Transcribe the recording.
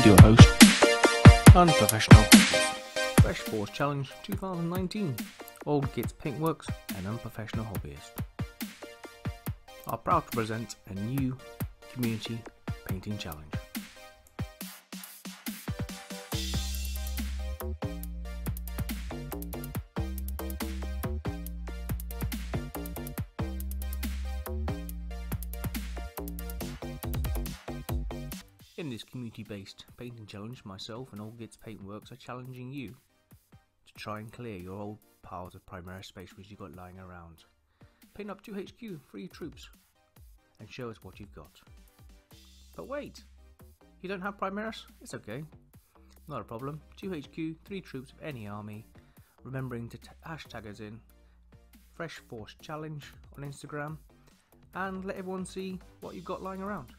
your host, Unprofessional. Fresh Force Challenge 2019, Old Gits Paintworks and Unprofessional Hobbyist. Are proud to present a new community painting challenge. In this community based painting challenge, myself and Old Gits Paintworks are challenging you to try and clear your old piles of Primaris space which you've got lying around. Paint up 2 HQ for your troops and show us what you've got. But wait, you don't have Primaris? It's okay, not a problem. 2 HQ, 3 troops of any army, remembering to hashtag us in Fresh Force Challenge on Instagram and let everyone see what you've got lying around.